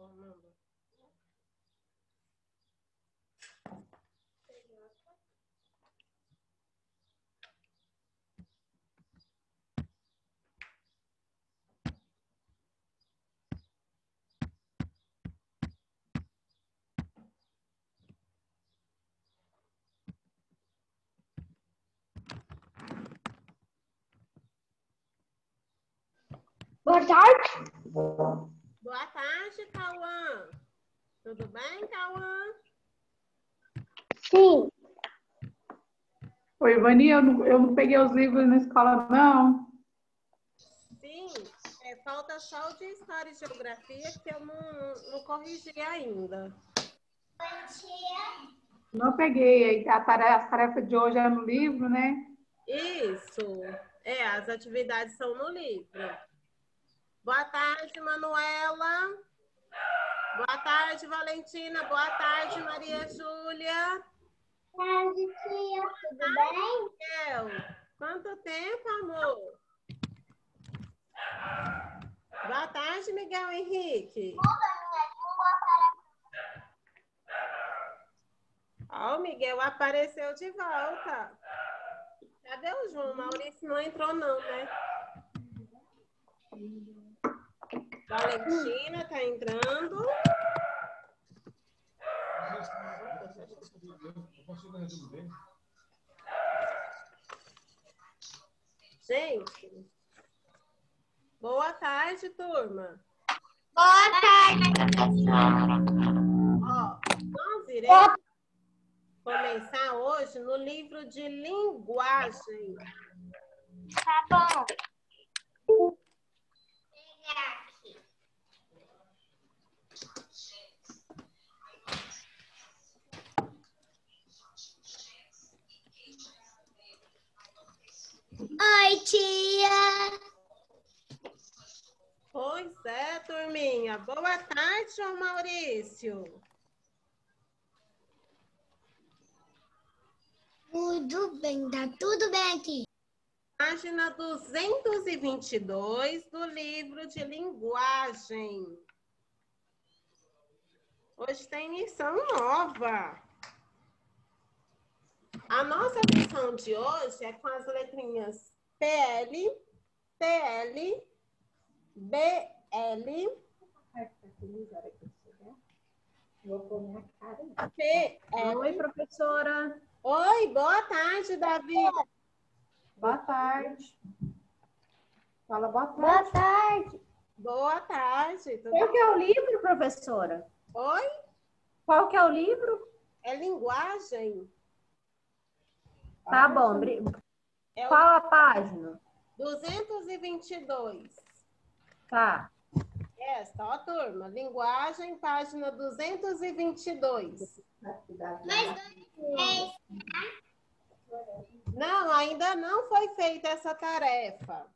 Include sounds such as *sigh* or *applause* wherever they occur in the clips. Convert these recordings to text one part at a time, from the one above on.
somando. Boa tarde. Boa tarde, Cauã. Tudo bem, Cauã? Sim. Oi, Ivani, eu não, eu não peguei os livros na escola, não. Sim. É, falta só o de História e Geografia, que eu não, não corrigi ainda. Não peguei. A tarefa, a tarefa de hoje é no livro, né? Isso. É, as atividades são no livro. Boa tarde, Manuela. Boa tarde, Valentina. Boa tarde, Maria Júlia. Boa tarde, tia. Tudo bem? Miguel, quanto tempo, amor? Boa tarde, Miguel Henrique. Ó, o Miguel apareceu de volta. Cadê o João? Maurício não entrou, não, né? Valentina tá entrando. Gente, boa tarde, turma. Boa tarde, professora. Ó, nós iremos começar hoje no livro de linguagem. Tá bom. Oi, tia. Pois é, turminha. Boa tarde, João Maurício. Tudo bem, tá tudo bem aqui. Página 222 do livro de linguagem. Hoje tem lição nova. A nossa lição de hoje é com as letrinhas PL, TL, BL, PL. Oi, professora. Oi, boa tarde, Davi. Boa tarde. Fala boa tarde. Boa tarde. Boa tarde. Tudo Qual que é o livro, professora? Oi? Qual que é o livro? É linguagem. Tá bom. É o Qual a página? 222. Tá. Esta, ó, turma. Linguagem, página 222. Mais dois, três. Não, ainda não foi feita essa tarefa.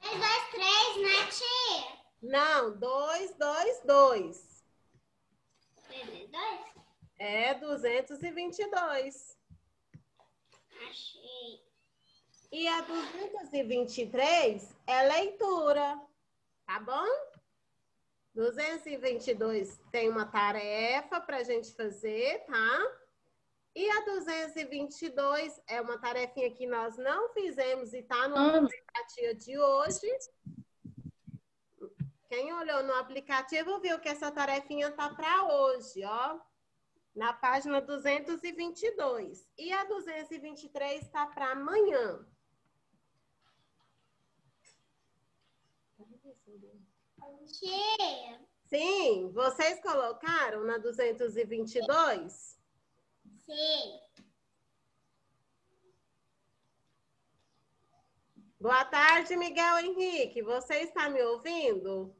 Mais dois, três, né, tia? Não, 222. Mais dois? É 222. Achei. E a 223 é leitura. Tá bom? 222 tem uma tarefa para a gente fazer, tá? E a 222 é uma tarefinha que nós não fizemos e tá no aplicativo de hoje. Quem olhou no aplicativo viu que essa tarefinha tá para hoje, ó. Na página 222. E a 223 está para amanhã. Sim, vocês colocaram na 222? Sim. Boa tarde, Miguel Henrique. Você está me ouvindo?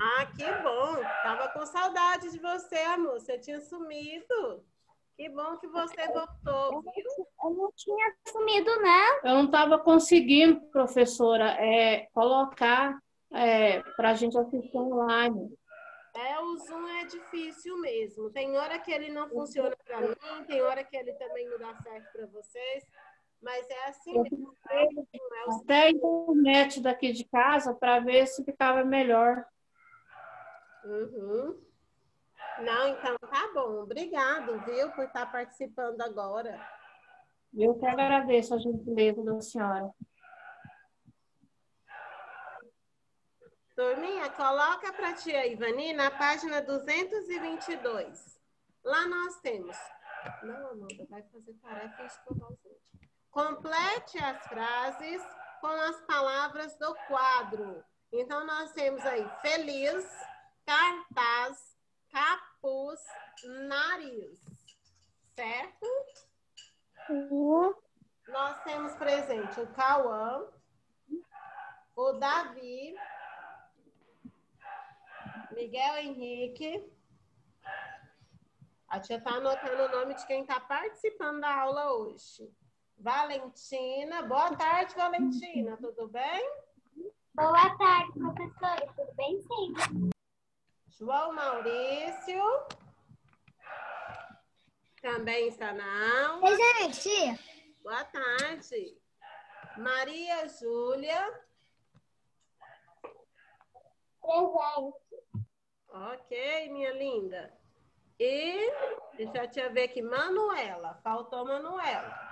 Ah, que bom. Tava com saudade de você, amor. Você tinha sumido. Que bom que você voltou, viu? Eu não tinha sumido, não. Eu não estava conseguindo, professora, é, colocar para a gente assistir online. É, o Zoom é difícil mesmo. Tem hora que ele não funciona para mim, tem hora que ele também não dá certo para vocês. Mas é assim mesmo. Não é o Até a internet daqui de casa para ver se ficava melhor. Uhum. Não, então tá bom. Obrigado, viu, por estar participando agora. Eu que agradeço a gentileza da senhora. Turminha, coloca para tia Ivani na página 222. Lá nós temos. Não, Amanda, vai fazer tarefa e escovar os dentes. Complete as frases com as palavras do quadro. Então, nós temos aí feliz, cartaz, capuz, nariz. Certo? Nós temos presente o Cauã, o Davi, Miguel Henrique. A tia está anotando o nome de quem está participando da aula hoje. Valentina. Boa tarde, Valentina. Tudo bem? Boa tarde, professora. Tudo bem, sim? João Maurício. Também está na aula. Oi, gente. Boa tarde. Maria Júlia. Presente. Ok, minha linda. E deixa eu te ver aqui, Manuela. Faltou Manuela.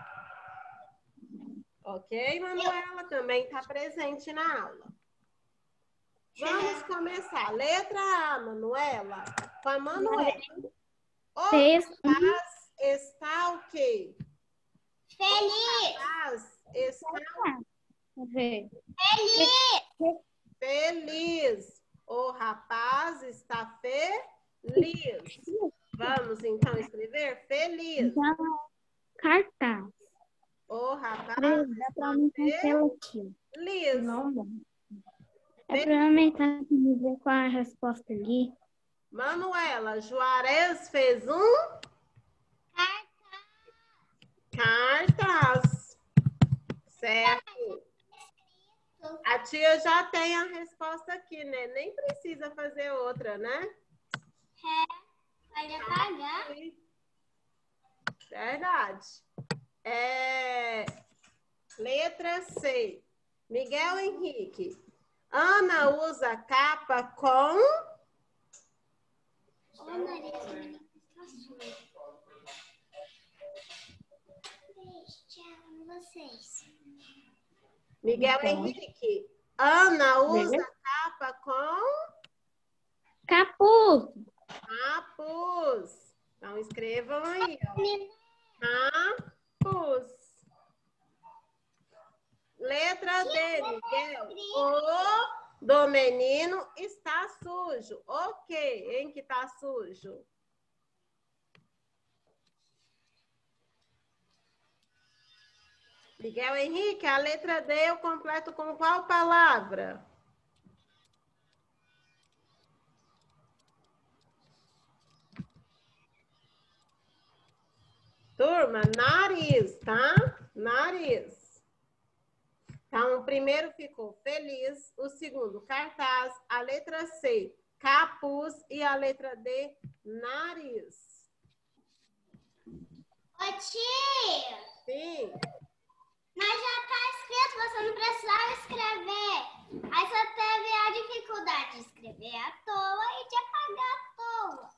Ok, Manuela também está presente na aula. Vamos começar. Letra A, Manuela. Com a Manuela. O rapaz está o quê? Feliz. Rapaz está Ver. Feliz. feliz. O rapaz está feliz. Vamos então escrever feliz. Então, cartaz. O rapaz aqui. feliz. Não. É pra aumentar é a resposta ali. Manuela, Juarez fez um cartaz. Certo. A tia já tem a resposta aqui, né? Nem precisa fazer outra, né? Pode apagar. Verdade. É... Letra C. Miguel Henrique. Ana usa capa com. Ô, nariz, manifestações. Beijo, tchau, vocês. Miguel Então. Henrique. Ana usa Beleza. capa com Capuz. capuz. Então escrevam aí, ó. Capuz. Letra D, Miguel. O do menino está sujo. O quê? Em que está sujo? Miguel Henrique, a letra D eu completo com qual palavra? Turma, nariz, tá? Nariz. Então, o primeiro ficou feliz, o segundo, cartaz, a letra C, capuz e a letra D, nariz. Ô, tia, Sim, mas já tá escrito, você não precisava escrever. Aí só teve a dificuldade de escrever à toa e de apagar à toa.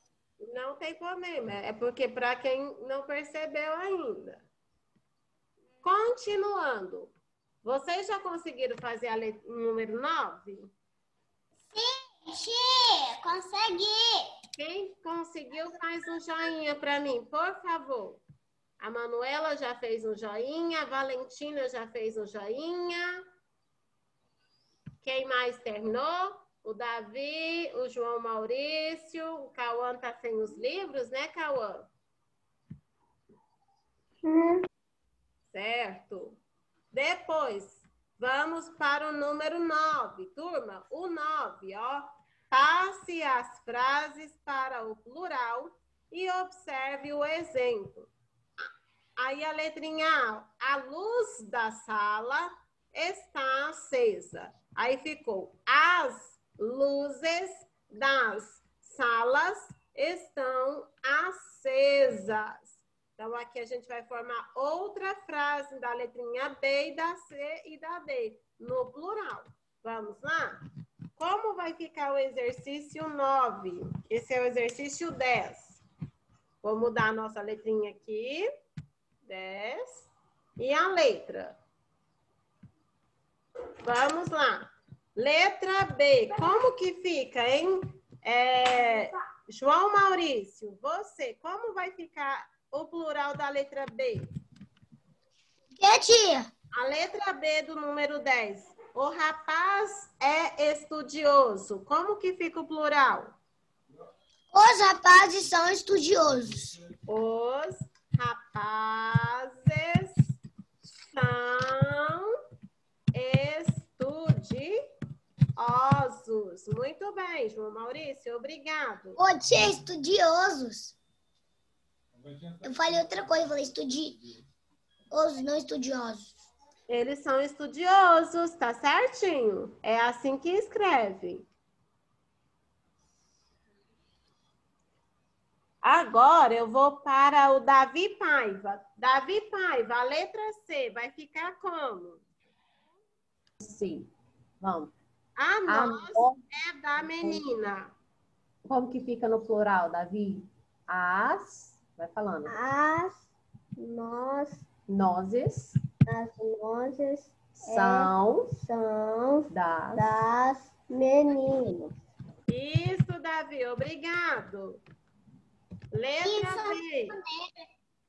não tem problema. É porque para quem não percebeu ainda. Continuando. Vocês já conseguiram fazer a letra número 9? Tia, consegui. Quem conseguiu, faz um joinha para mim, por favor. A Manuela já fez um joinha, a Valentina já fez um joinha. Quem mais terminou? O Davi, o João Maurício, o Cauã tá sem os livros, né, Cauã? Certo. Depois, vamos para o número 9. Turma, o 9, ó. Passe as frases para o plural e observe o exemplo. Aí a letrinha A. A luz da sala está acesa. Aí ficou as luzes das salas estão acesas. Então, aqui a gente vai formar outra frase da letrinha B e da C e da D, no plural. Vamos lá? Como vai ficar o exercício 9? Esse é o exercício 10. Vou mudar a nossa letrinha aqui. 10. E a letra? Vamos lá. Letra B. Como que fica, hein? É, João Maurício, você, como vai ficar o plural da letra B? Tia? A letra B do número 10. O rapaz é estudioso. Como que fica o plural? Os rapazes são estudiosos. Os rapazes são estudiosos. Muito bem, João Maurício, obrigado. Ô, tia, estudiosos. Eu falei outra coisa, eu falei estudiosos, não estudiosos. Eles são estudiosos, tá certinho? É assim que escreve. Agora eu vou para o Davi Paiva. Davi Paiva, a letra C vai ficar como? Sim. Vamos. A nós nós é da menina. Como que fica no plural, Davi? As. Vai falando. As, nós, Nozes as nozes são são das. das meninas. Isso, Davi, obrigado. Letra D.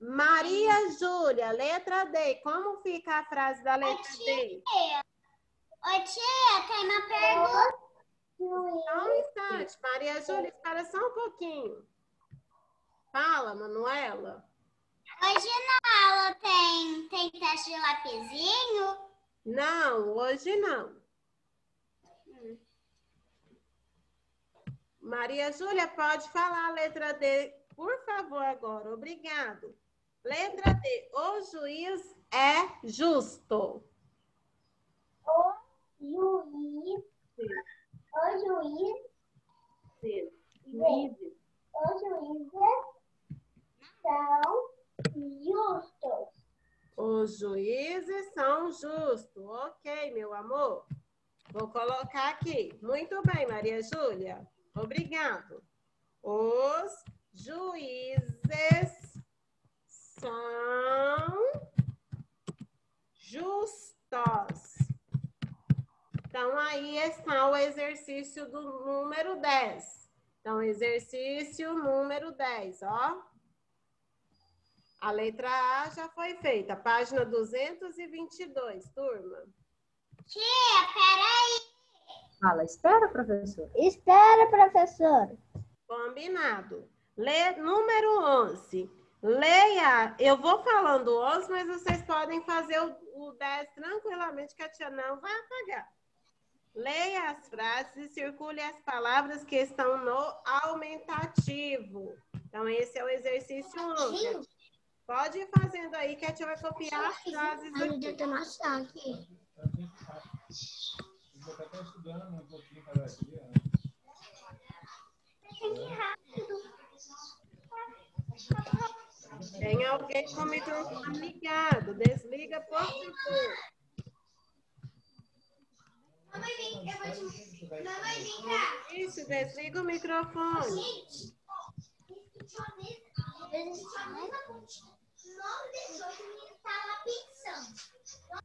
Maria Júlia, letra D. Como fica a frase da letra D? Ô tia, tem uma pergunta. Só um instante. Maria Júlia, espera só um pouquinho. Fala, Manuela. Hoje na aula tem, tem teste de lapisinho? Não, hoje não. Maria Júlia, pode falar a letra D, por favor, agora. Obrigado. Letra D. O juiz é justo. O juiz. O juiz. Juízes. Os juízes são justos. Os juízes são justos. Ok, meu amor. Vou colocar aqui. Muito bem, Maria Júlia. Obrigado. Os juízes são justos. Então, aí está o exercício do número 10. Então, exercício número 10, ó. A letra A já foi feita. Página 222, turma. Tia, peraí. Fala, espera, professor. Espera, professor. Combinado. Le... Número 11. Leia. Eu vou falando 11, mas vocês podem fazer o, o 10 tranquilamente, que a tia não vai apagar. Leia as frases e circule as palavras que estão no aumentativo. Então, esse é o exercício 11. Pode ir fazendo aí, que a tia vai copiar as frases aqui. eu tenho uma chave aqui. Está estudando um pouquinho cada dia. Tem. Tem alguém com o microfone ligado. Desliga, por favor. Mamãe, vem, eu vou te... Mamãe, vem cá. Isso, desliga o microfone. Gente, esse planeta, 9 18 o menino lá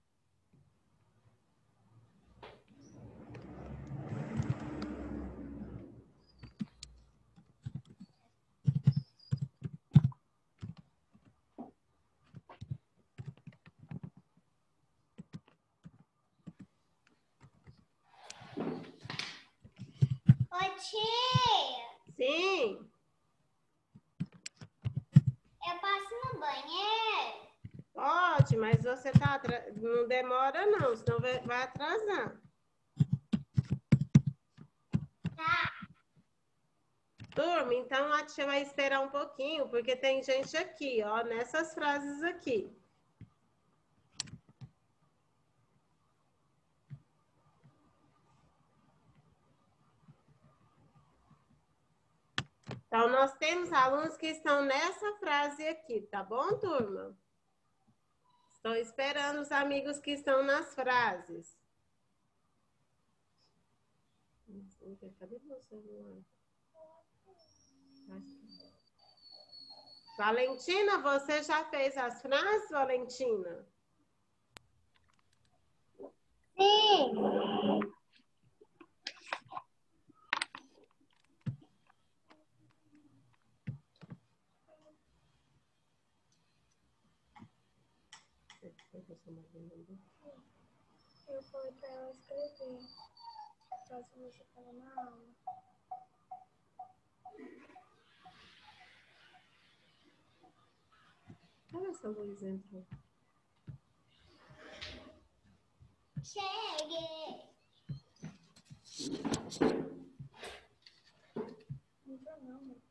Sim. Eu passo no banheiro. Pode, mas você tá não demora não, senão vai, vai atrasar. Tá. Turma, então a tia vai esperar um pouquinho, porque tem gente aqui, ó, nessas frases aqui. Então, nós temos alunos que estão nessa frase aqui, tá bom, turma? Estou esperando os amigos que estão nas frases. Valentina, você já fez as frases, Valentina? Sim. Eu fui para ela escrever. Caso você estava na aula. Olha essa luz entrou. Cheguei. Não, não.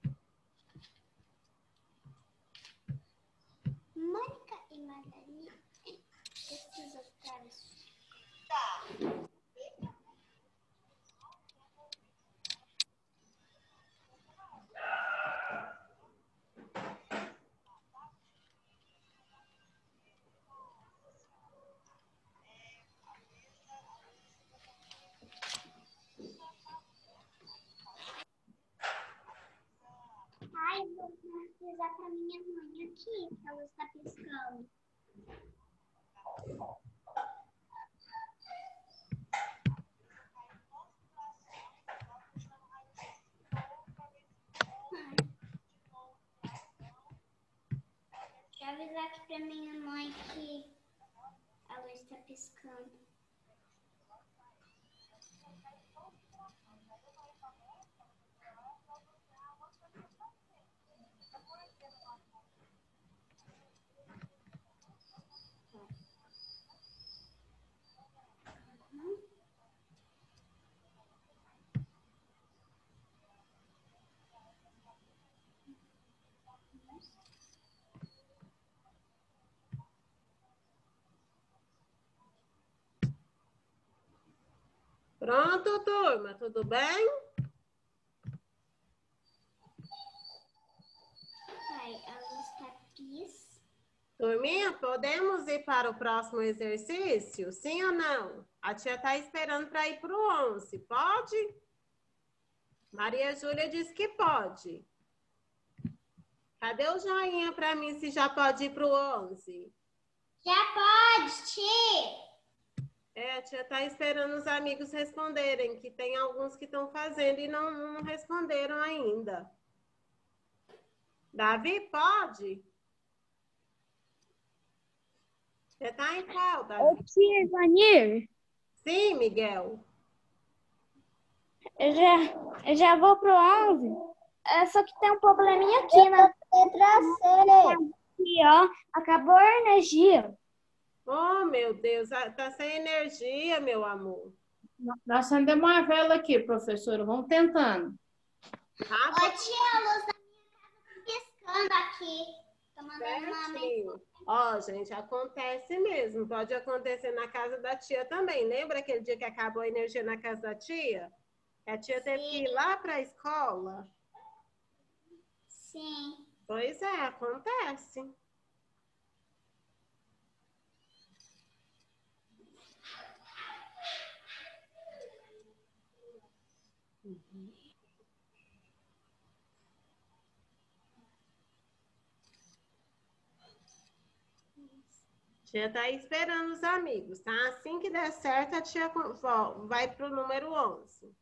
Mônica e Margarida. Esses otários. Ai, vou pesquisar para minha mãe aqui, que ela está piscando. Eu avisar aqui para minha mãe que ela está piscando. Pronto, turma, tudo bem? Ai, ela está pis. Turminha, podemos ir para o próximo exercício? Sim ou não? A tia está esperando para ir para o 11. Pode? Maria Júlia disse que pode. Cadê o joinha para mim se já pode ir para o 11? Já pode, tia. É, a tia está esperando os amigos responderem, que tem alguns que estão fazendo e não, não responderam ainda. Davi, pode? Você está em qual, Davi? Ô, tia Ivanir, Sim, Miguel. eu já, eu já vou pro 11. É, só que tem um probleminha aqui na letra C. Aqui, ó, acabou a energia. Oh, meu Deus, ah, tá sem energia, meu amor. Nós acendemos uma vela aqui, professora. Vamos tentando. Tá Ô, tia, a luz da minha casa tá piscando aqui. Tô mandando uma mensagem. Ó, gente, acontece mesmo. Pode acontecer na casa da tia também. Lembra aquele dia que acabou a energia na casa da tia? Que a tia teve que ir lá para a escola? Sim. Pois é, acontece. Tia tá aí esperando os amigos, tá? Assim que der certo, a tia vai pro número 11.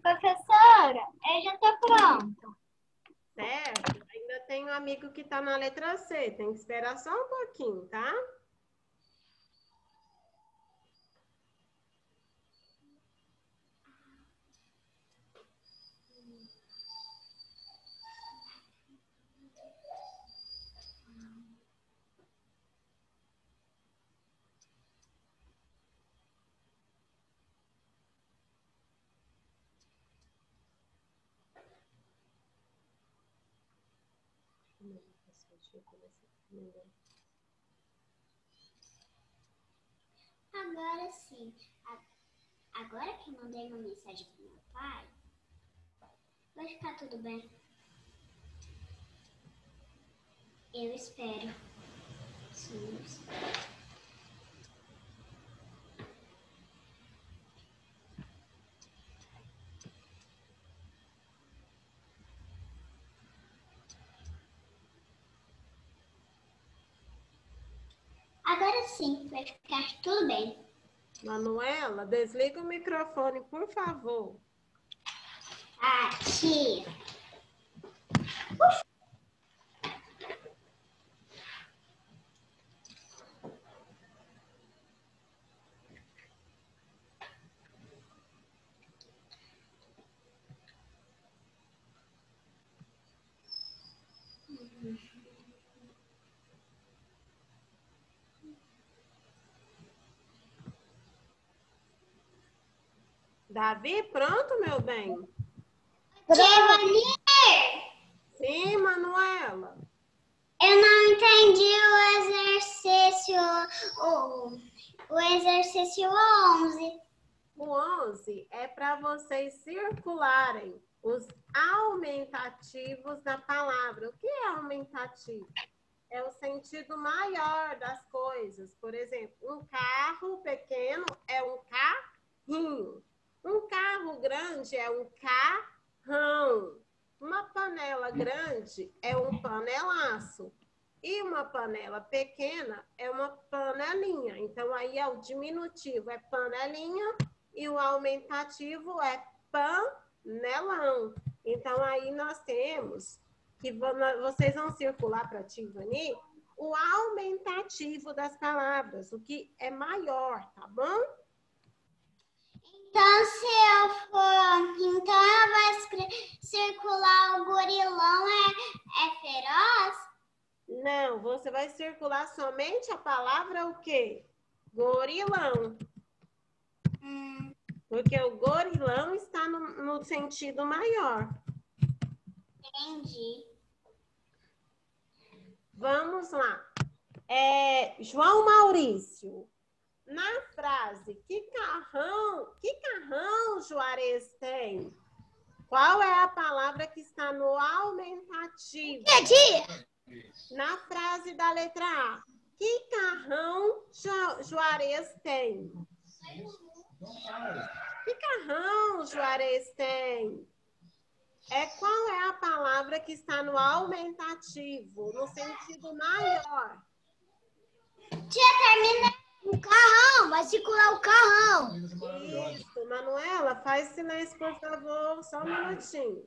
Professora, eu já tô pronto. Certo? Ainda tem um amigo que tá na letra C. Tem que esperar só um pouquinho, tá? Deixa eu começar a melhor. Agora sim. Agora que eu mandei uma mensagem pro meu pai, vai ficar tudo bem. Eu espero. Sim, eu espero. Sim, vai ficar tudo bem. Manuela, desliga o microfone, por favor. Ah, tia. Davi, pronto, meu bem? Tia Vani, Sim, Manuela. eu não entendi o exercício, o, o exercício 11. O 11 é para vocês circularem os aumentativos da palavra. O que é aumentativo? É o sentido maior das coisas. Por exemplo, um carro pequeno é um carrinho. Um carro grande é um carrão. Uma panela grande é um panelaço. E uma panela pequena é uma panelinha. Então, aí é o diminutivo, é panelinha, e o aumentativo é panelão. Então, aí nós temos que vo- vocês vão circular para a Tivani o aumentativo das palavras, o que é maior, tá bom? Então, se eu for. Então, eu vou circular o gorilão é, é feroz? Não, você vai circular somente a palavra o quê? Gorilão. Hum, Porque o gorilão está no, no sentido maior. entendi. Vamos lá. É, João Maurício, na frase que carrão, que carrão Juarez tem? Qual é a palavra que está no aumentativo? Tia, Na frase da letra A, que carrão Ju- Juarez tem? Que carrão Juarez tem? É qual é a palavra que está no aumentativo, no sentido maior? tia termina o carrão, vai circular o carrão. Isso, Manuela, faz silêncio, por favor, só um minutinho.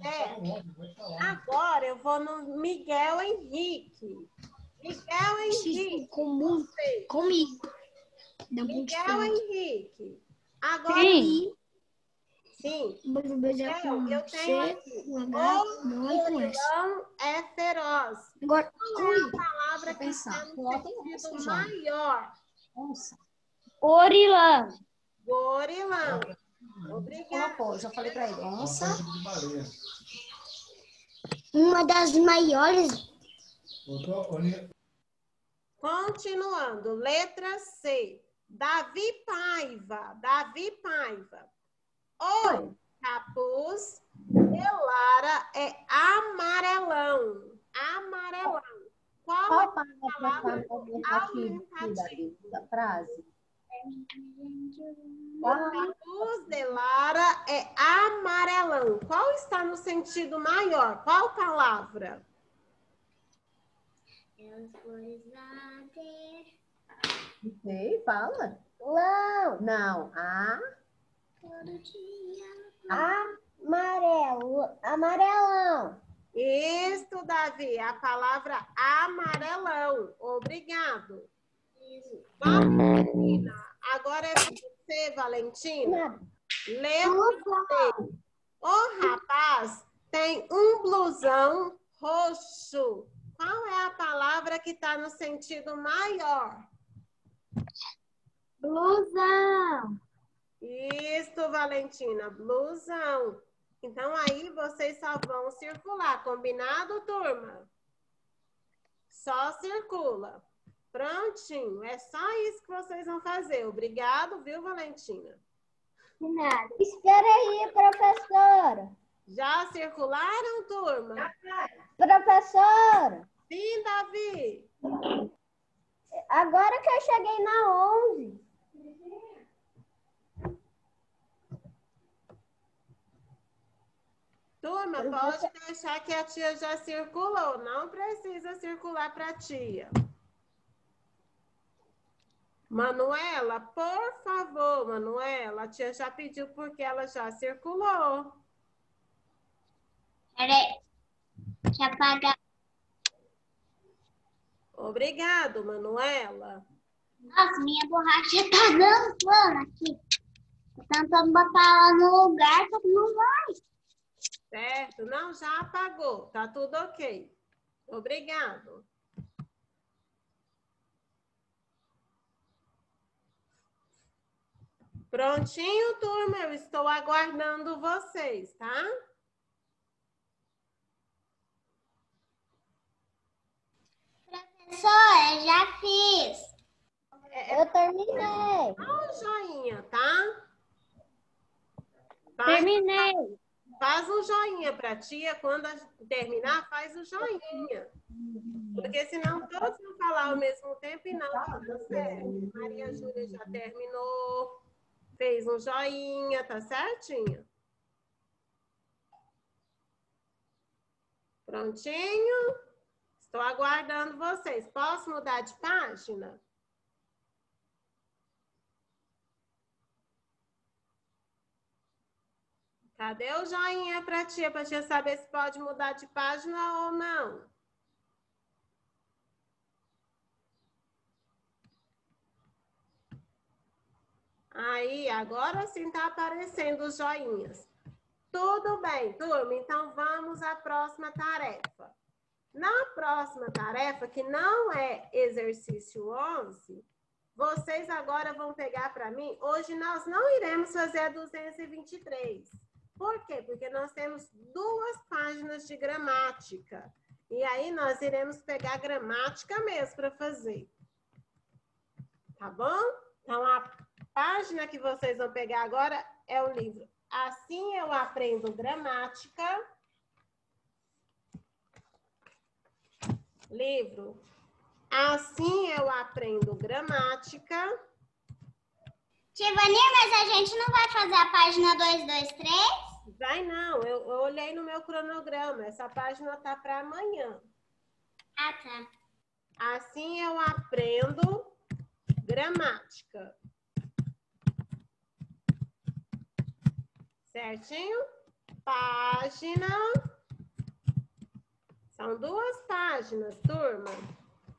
Certo. Agora eu vou no Miguel Henrique. Miguel Henrique. Comum, comigo. Miguel Henrique. Agora Sim. sim. Miguel, eu tenho aqui. O é gorilão é feroz. Agora, Qual é a palavra que pensar. está no Coloquem sentido maior? onça. Orilã. Gorilão. Obrigada. Colocou, já falei pra ele. Onça. Uma das maiores. Continuando, letra C. Davi Paiva. Davi Paiva. O capuz de Lara é amarelão. Amarelão. Qual Qual é a palavra Davi, da frase? o capuz de Lara é amarelão? Qual está no sentido maior? Qual palavra? Sei, fala. Não, não. A, amarelo, amarelão. Isto, Davi, a palavra amarelão. Obrigado. Valentina. Agora é você, Valentina. Letra C. O rapaz tem um blusão roxo. Qual é a palavra que está no sentido maior? Blusão. Isto, Valentina, blusão. Então aí vocês só vão circular, combinado, turma? Só circula. Prontinho. É só isso que vocês vão fazer. Obrigado, viu, Valentina? De nada. Espera aí, professora. Já circularam, turma? Professora, Sim, Davi. agora que eu cheguei na 11. Turma, pode deixar que a tia já circulou. Não precisa circular para a tia. Manuela, por favor, Manuela, a tia já pediu porque ela já circulou. Peraí. Deixa eu apagar. Obrigado, Manuela. Nossa, minha borracha tá dançando aqui. Tô tentando botar ela no lugar, só que não vai. Certo? Não, já apagou. Tá tudo ok. Obrigado. Prontinho, turma? Eu estou aguardando vocês, tá? Professora, já fiz. Eu terminei. Dá um joinha, tá? Faz, Terminei. Faz um joinha pra tia. Quando a- terminar, faz o joinha. Porque senão todos vão falar ao mesmo tempo e não tá certo. Maria Júlia já terminou. Fez um joinha, tá certinho? Prontinho? Estou aguardando vocês. Posso mudar de página? Cadê o joinha pra tia, pra tia saber se pode mudar de página ou não? Aí, agora sim tá aparecendo os joinhas. Tudo bem, turma? Então vamos à próxima tarefa. Na próxima tarefa, que não é exercício 11, vocês agora vão pegar para mim. Hoje nós não iremos fazer a 223. Por quê? Porque nós temos duas páginas de gramática. E aí nós iremos pegar gramática mesmo para fazer. Tá bom? Então a página que vocês vão pegar agora é o livro Assim Eu Aprendo Gramática. Livro Assim Eu Aprendo Gramática. Tivani, mas a gente não vai fazer a página 223? Vai não, eu, eu olhei no meu cronograma. Essa página tá para amanhã. Ah, tá. Assim eu aprendo gramática. Certinho? Página. São duas páginas, turma.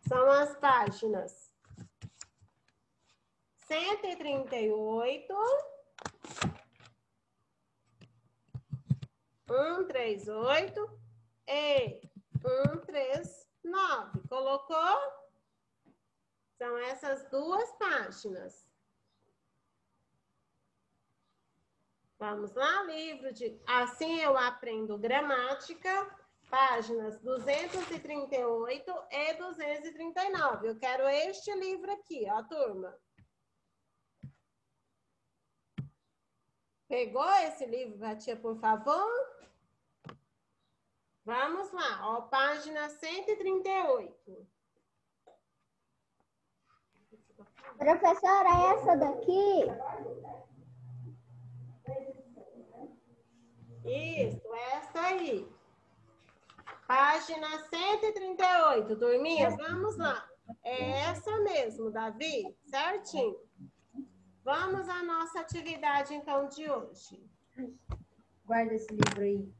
São as páginas 138, 138 e 139. Colocou? São essas duas páginas. Vamos lá, livro de Assim Eu Aprendo Gramática, páginas 238 e 239. Eu quero este livro aqui, ó, turma. Pegou esse livro, Vatia, por favor? Vamos lá, ó, página 138. Professora, essa daqui? Isso, essa aí. Página 138, turminhas, vamos lá. É essa mesmo, Davi, certinho? Vamos à nossa atividade, então, de hoje. Guarda esse livro aí.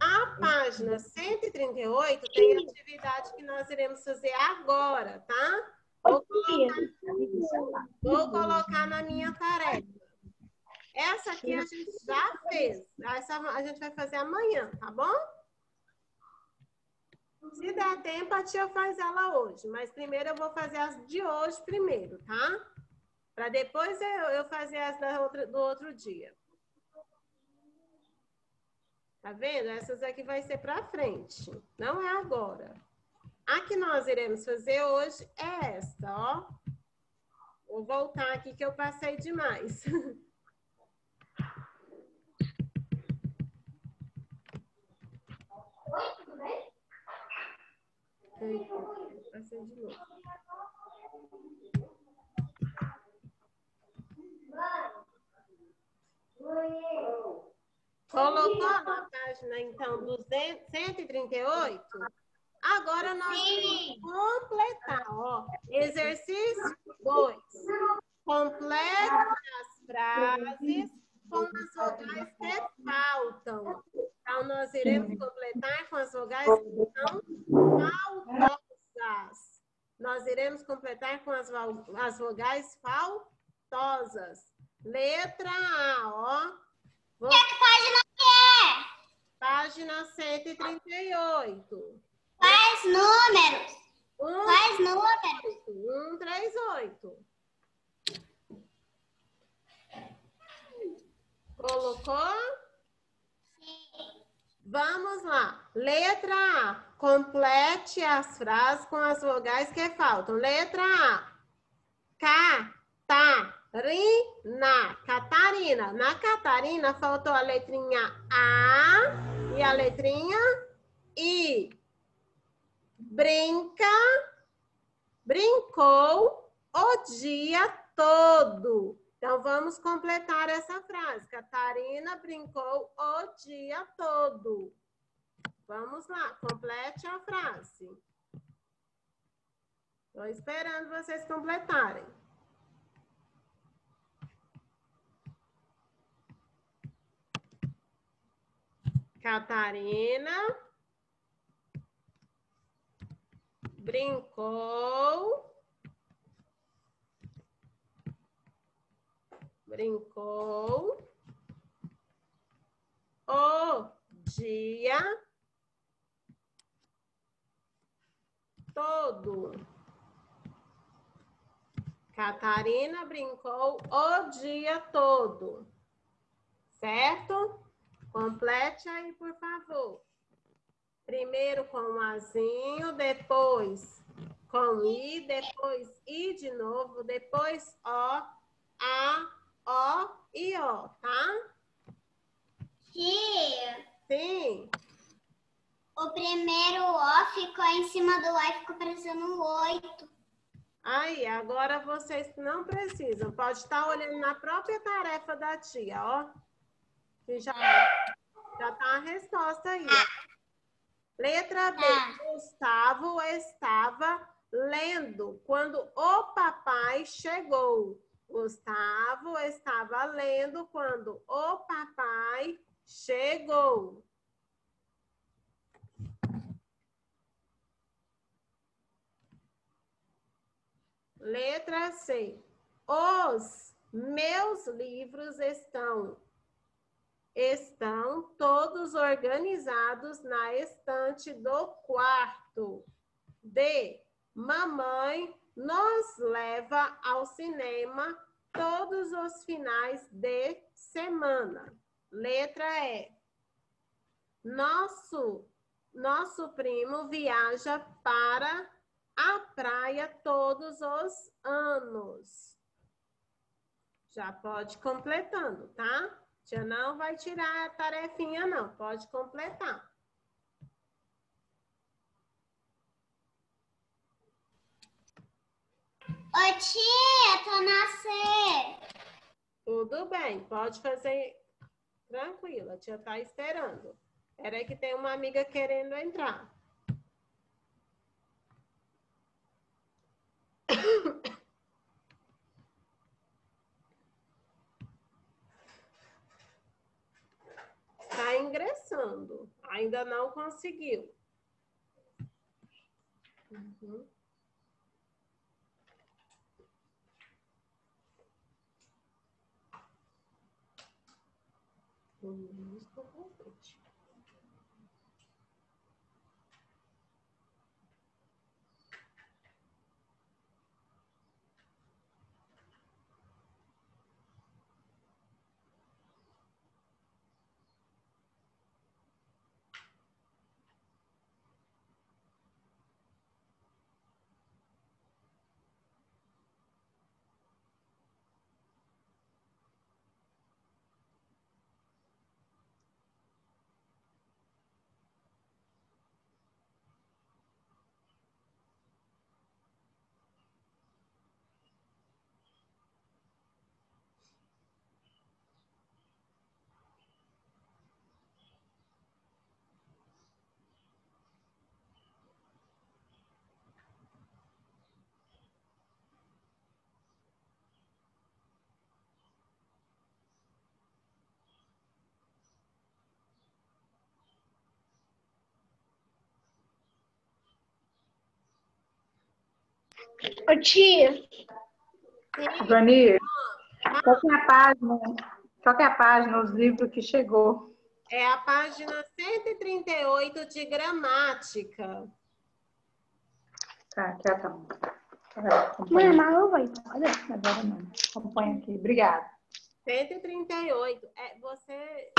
A página 138 tem a atividade que nós iremos fazer agora, tá? Vou colocar, vou colocar na minha tarefa. Essa aqui a gente já fez. Essa a gente vai fazer amanhã, tá bom? Se der tempo, a tia faz ela hoje. Mas primeiro eu vou fazer as de hoje primeiro, tá? Para depois eu, eu fazer as da outra, do outro dia. Tá vendo? Essas aqui vai ser para frente. Não é agora. A que nós iremos fazer hoje é esta, ó. Vou voltar aqui que eu passei demais. *laughs* Passei de novo. Colocou na página, então, 200, 138? Agora nós vamos completar, ó. Exercício 2. Complete as frases com as vogais que faltam. Então, nós iremos completar com as vogais que são faltosas. Nós iremos completar com as, as vogais faltosas. Letra A, ó. Vou- Página que Página 138. é? Quais números? Um, Quais números? um, três, oito. Colocou? Vamos lá. Letra A. Complete as frases com as vogais que faltam. Letra A. Catarina. Catarina. Na Catarina faltou a letrinha A e a letrinha I. Brinca. Brincou o dia todo. Então, vamos completar essa frase. Catarina brincou o dia todo. Vamos lá, complete a frase. Estou esperando vocês completarem. Catarina brincou brincou o dia todo. Catarina brincou o dia todo. Certo? Complete aí, por favor. Primeiro com o azinho, depois com i, depois i de novo, depois ó, a, ó e ó, tá? Tia, Sim. o primeiro O ficou em cima do A e ficou parecendo um oito. Aí, agora vocês não precisam. Pode estar olhando na própria tarefa da tia, ó. Que já, já tá a resposta aí. ó. Letra B. Tá. Gustavo estava lendo quando o papai chegou. Gustavo estava lendo quando o papai chegou. Letra C. Os meus livros estão estão todos organizados na estante do quarto. D. Mamãe nos leva ao cinema todos os finais de semana. Letra E. Nosso nosso primo viaja para a praia todos os anos. Já pode completando, tá? Tia não vai tirar a tarefinha, não. Pode completar. Ô tia, tô na C. Tudo bem, pode fazer tranquila. A tia tá esperando. Espera aí que tem uma amiga querendo entrar. *coughs* Está ingressando. Ainda não conseguiu. Uhum estou contente. Ô, tia, Vani, qual que é a página? Qual que é a página, os livros que chegou? É a página 138 de gramática. Tá, aqui, ó, tá acompanha. mãe, eu vou. Olha, agora não. Acompanha aqui. Obrigada. 138. É, você.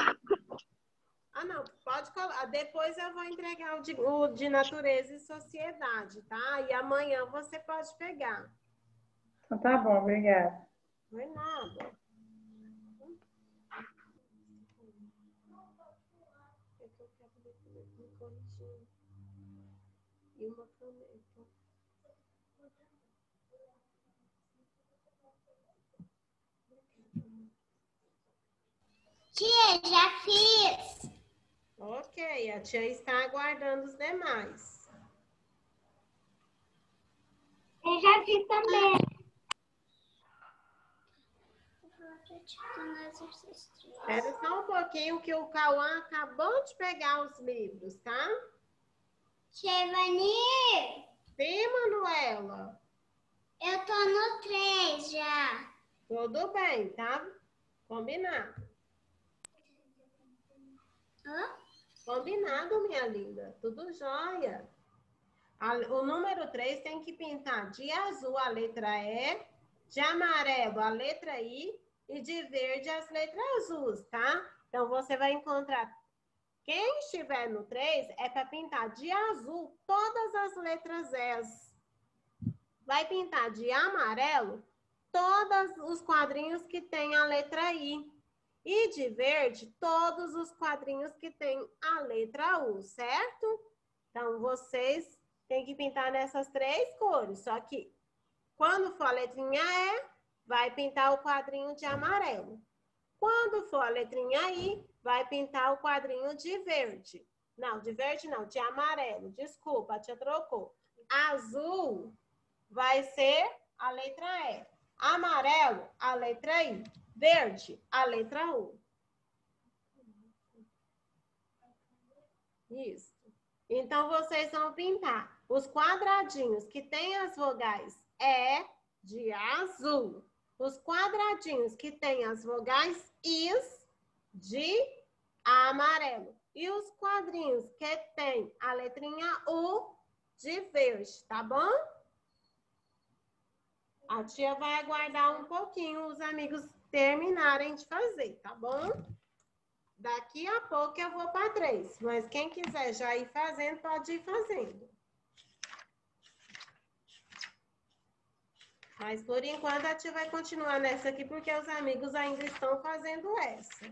Ah, não, pode colocar. Depois eu vou entregar o de, o de natureza e sociedade, tá? E amanhã você pode pegar. Então tá bom, obrigada. Não é nada. É. E uma caneta. Tia, já fiz. Ok, a tia está aguardando os demais. Eu já fiz também. Espera só um pouquinho que o Cauã acabou de pegar os livros, tá? Tia Ivani, Sim, Manuela. eu tô no 3 já. Tudo bem, tá? Combinado. Hã? Combinado, minha linda. Tudo jóia. O número 3 tem que pintar de azul a letra E, de amarelo a letra I e de verde as letras azuis, tá? Então você vai encontrar. Quem estiver no 3 é para pintar de azul todas as letras S. Vai pintar de amarelo todos os quadrinhos que tem a letra I. E de verde, todos os quadrinhos que tem a letra U, certo? Então, vocês têm que pintar nessas três cores. Só que, quando for a letrinha E, vai pintar o quadrinho de amarelo. Quando for a letrinha I, vai pintar o quadrinho de verde. Não, de verde não, de amarelo. Desculpa, a tia trocou. Azul vai ser a letra E. Amarelo, a letra I. Verde, a letra U. Isso. Então, vocês vão pintar os quadradinhos que tem as vogais E de azul. Os quadradinhos que tem as vogais Is de amarelo. E os quadrinhos que tem a letrinha U de verde, tá bom? A tia vai aguardar um pouquinho os amigos terminarem de fazer, tá bom? Daqui a pouco eu vou para três, mas quem quiser já ir fazendo, pode ir fazendo. Mas por enquanto a tia vai continuar nessa aqui, porque os amigos ainda estão fazendo essa.